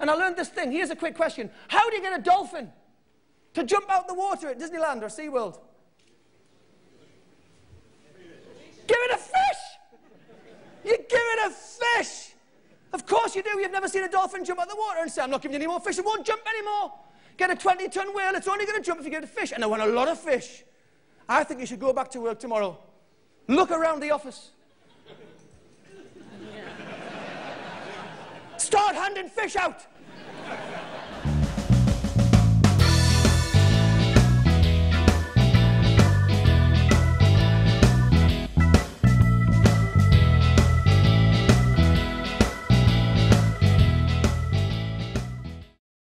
And I learned this thing. Here's a quick question How do you get a dolphin to jump out the water at Disneyland or SeaWorld? Give it a fish! You give it a fish! Of course you do. You've never seen a dolphin jump out the water and say, I'm not giving you any more fish. It won't jump anymore. Get a 20 ton whale. It's only going to jump if you get a fish. And I want a lot of fish. I think you should go back to work tomorrow. Look around the office. Start handing fish out.